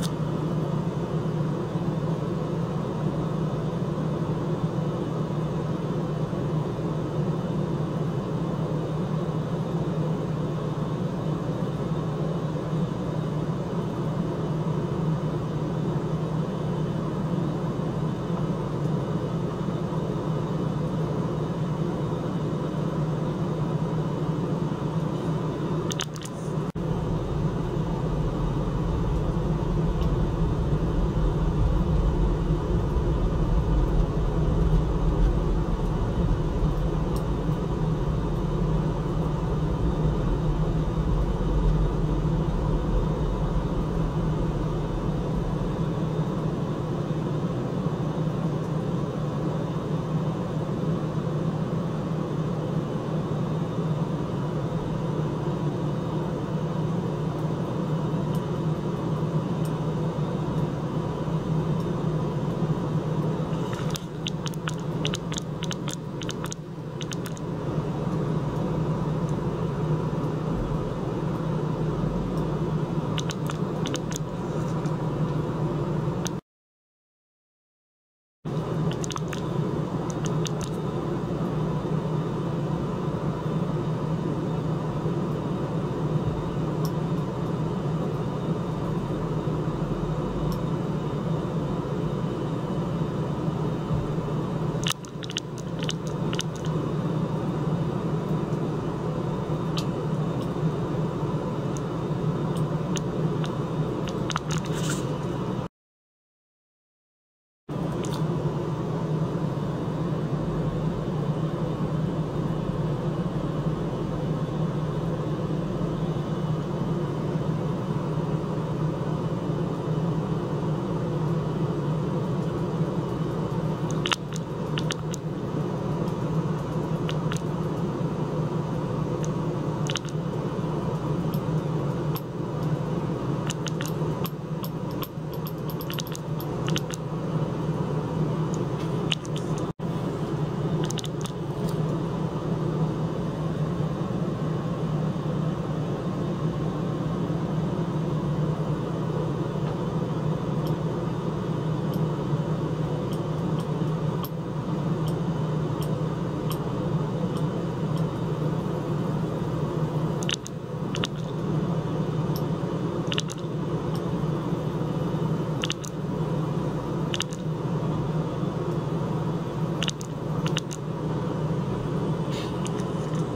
フッ。